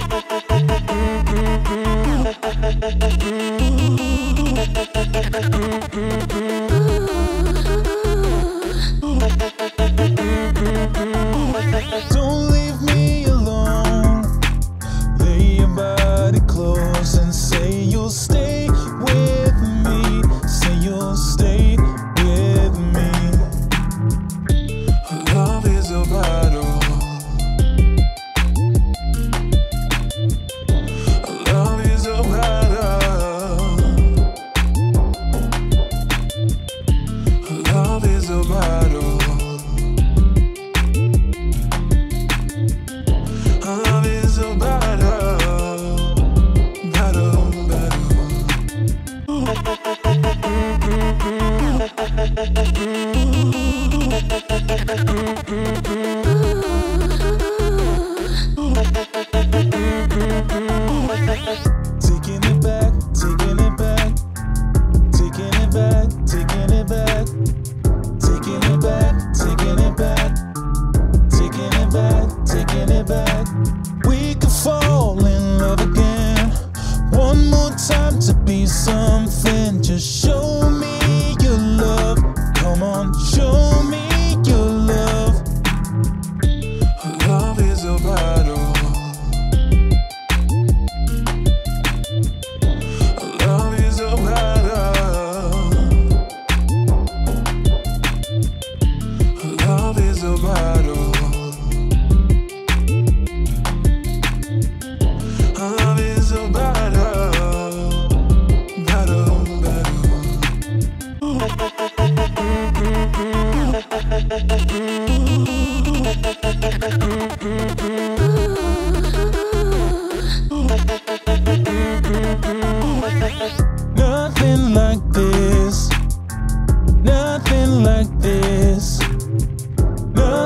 I, Taking